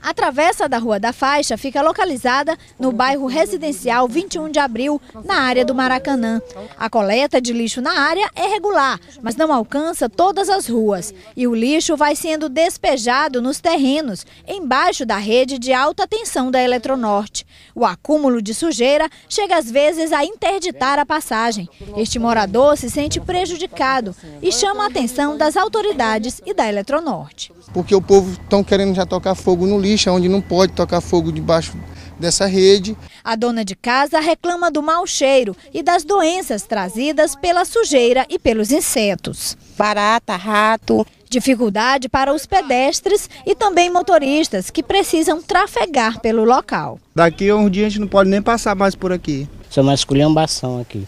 A travessa da Rua da Faixa fica localizada no bairro residencial 21 de Abril, na área do Maracanã. A coleta de lixo na área é regular, mas não alcança todas as ruas. E o lixo vai sendo despejado nos terrenos, embaixo da rede de alta tensão da Eletronorte. O acúmulo de sujeira chega às vezes a interditar a passagem. Este morador se sente prejudicado e chama a atenção das autoridades e da Eletronorte. Porque o povo estão querendo já tocar fogo no lixo, onde não pode tocar fogo debaixo dessa rede. A dona de casa reclama do mau cheiro e das doenças trazidas pela sujeira e pelos insetos. Barata, rato. Dificuldade para os pedestres e também motoristas que precisam trafegar pelo local. Daqui a um dia a gente não pode nem passar mais por aqui. Isso é uma esculhambação aqui.